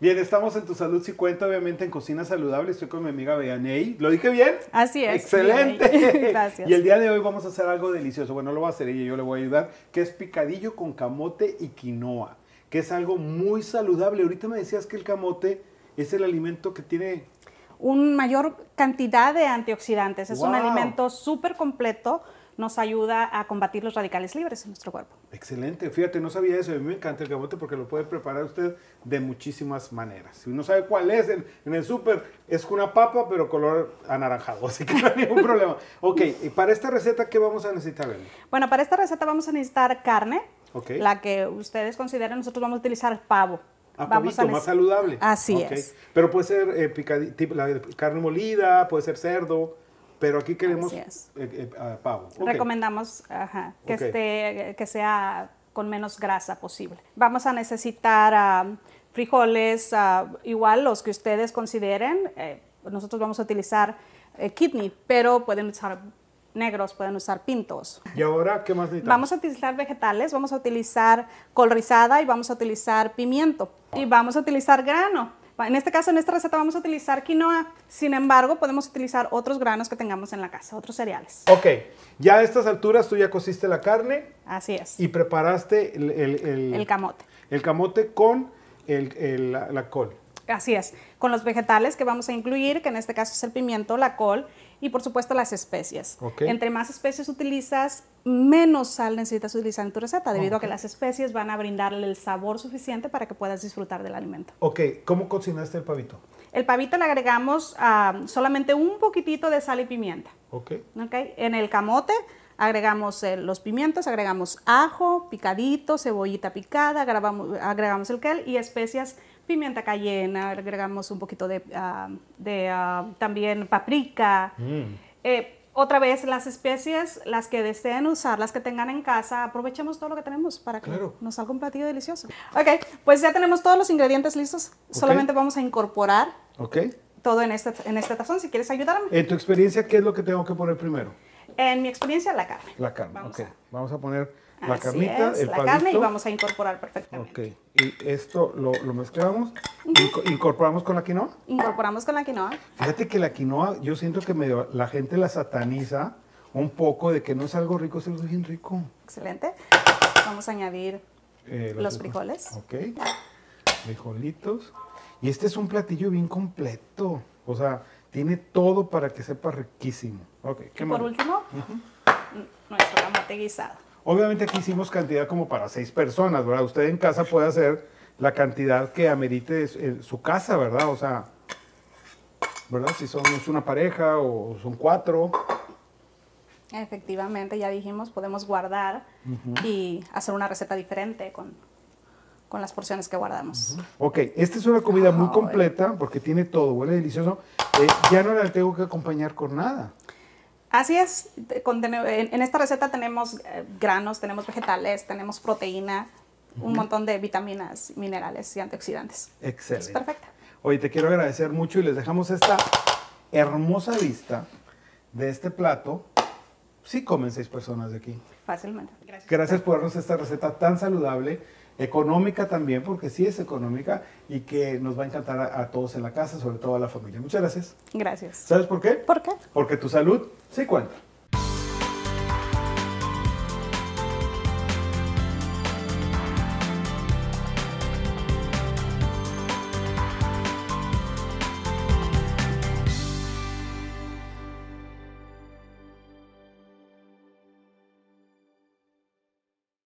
Bien, estamos en Tu Salud Si Cuenta, obviamente en Cocina Saludable. Estoy con mi amiga Beaney. ¿Lo dije bien? Así es. Excelente. Gracias. Y el día de hoy vamos a hacer algo delicioso. Bueno, lo va a hacer ella, yo le voy a ayudar, que es picadillo con camote y quinoa, que es algo muy saludable. Ahorita me decías que el camote es el alimento que tiene Un mayor cantidad de antioxidantes. Es un alimento súper completo. Nos ayuda a combatir los radicales libres en nuestro cuerpo. Excelente, fíjate, no sabía eso. A mí me encanta el camote porque lo puede preparar usted de muchísimas maneras. Si uno sabe cuál es, en, en el súper es una papa, pero color anaranjado, así que no hay ningún problema. Ok, y para esta receta, ¿qué vamos a necesitar, Beli? Bueno, para esta receta vamos a necesitar carne, Ok. la que ustedes consideren. Nosotros vamos a utilizar pavo. Ah, vamos pavito, a más saludable. Así Ok. es. Pero puede ser eh, la carne molida, puede ser cerdo, pero aquí queremos eh, eh, pavo. Recomendamos ajá, que, Ok. esté, que sea con menos grasa posible. Vamos a necesitar ah, frijoles, ah, igual los que ustedes consideren. Eh, nosotros vamos a utilizar eh, kidney, pero pueden usar negros, pueden usar pintos. ¿Y ahora qué más necesitamos? Vamos a utilizar vegetales, vamos a utilizar col rizada y vamos a utilizar pimiento. Y vamos a utilizar grano. En este caso, en esta receta vamos a utilizar quinoa. Sin embargo, podemos utilizar otros granos que tengamos en la casa, otros cereales. Ok, ya a estas alturas tú ya cociste la carne Así es. y preparaste el, el- el- El camote. el camote con el- la col. Así es. Con los vegetales que vamos a incluir, que en este caso es el pimiento, la col y por supuesto las especies. Ok. Entre más especies utilizas, menos sal necesitas utilizar en tu receta, debido a que las especies van a brindarle el sabor suficiente para que puedas disfrutar del alimento. Ok, ¿cómo cocinaste el pavito? El pavito le agregamos ah, solamente un poquitito de sal y pimienta. Ok, ¿ok? En el camote agregamos eh, los pimientos, agregamos ajo picadito, cebollita picada, agregamos, agregamos el kel y especias, pimienta cayena, agregamos un poquito de, ah, de, ah, también paprika. Mm. Eh, otra vez, las especies, las que deseen usar, las que tengan en casa, aprovechemos todo lo que tenemos para que Claro. nos salga un platillo delicioso. Ok, pues ya tenemos todos los ingredientes listos. Solamente vamos a incorporar todo en este, en este tazón. Si quieres ayudarme. En tu experiencia, ¿qué es lo que tengo que poner primero? En mi experiencia, la carne. La carne, Vamos ok. a- Vamos a poner la Así carnita, es, el la pavito. carne y vamos a incorporar perfectamente. Ok, y esto lo, lo mezclamos, inco- incorporamos con la quinoa. Incorporamos con la quinoa. Fíjate que la quinoa, yo siento que medio, la gente la sataniza un poco de que no es algo rico, es algo bien rico. Excelente. Vamos a añadir Eh, los frijoles. Ok, frijolitos. Y este es un platillo bien completo, o sea, tiene todo para que sepa riquísimo. Ok, Y ¿qué por más? último, nuestro camote guisado. Obviamente aquí hicimos cantidad como para seis personas, ¿verdad? Usted en casa puede hacer la cantidad que amerite su- casa, ¿verdad? O sea, ¿verdad? Si son una pareja o son cuatro. Efectivamente, ya dijimos, podemos guardar y hacer una receta diferente con, con las porciones que guardamos. Ok, esta es una comida muy completa porque tiene todo, huele delicioso. Eh, ya no la tengo que acompañar con nada. Así es, en, esta receta tenemos eh, granos, tenemos vegetales, tenemos proteína, un montón de vitaminas, minerales y antioxidantes. Es Excelente. perfecta. Oye, te quiero agradecer mucho y les dejamos esta hermosa vista de este plato. Sí comen seis personas de aquí. Fácilmente. Gracias. Gracias por darnos esta receta tan saludable, económica también, porque sí es económica y que nos va a encantar a, a todos en la casa, sobre todo a la familia. Muchas gracias. Gracias. ¿Sabes por qué? ¿Por qué? Porque tu salud sí cuenta.